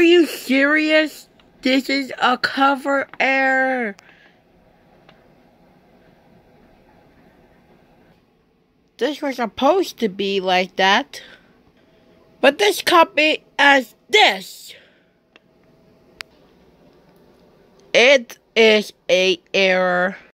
Are you serious? This is a cover error. This was supposed to be like that. But this copy as this. It is a error.